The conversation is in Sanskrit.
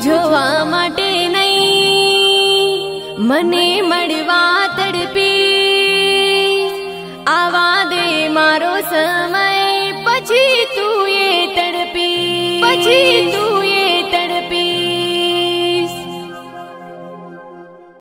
જોવા માટે નહીં. મને મળવા તડપી. આવા દે મારો સમય.